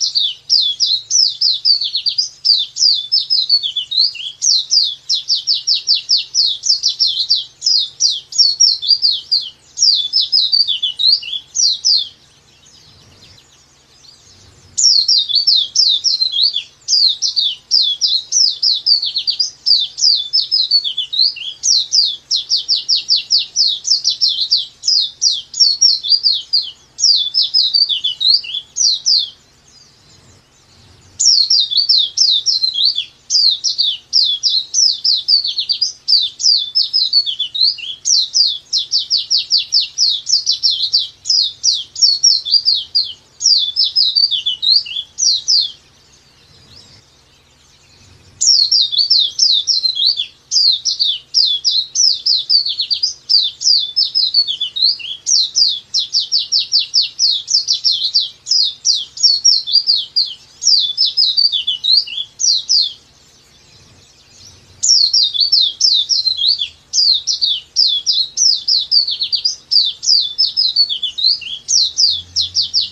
Thank you. Thank you.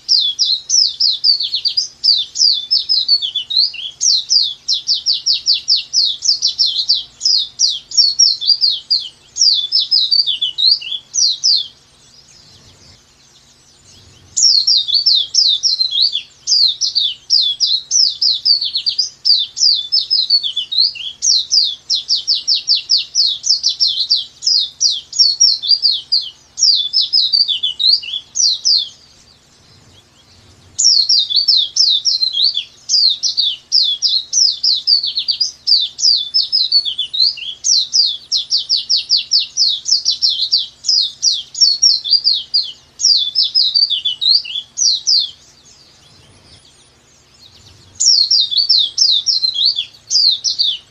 you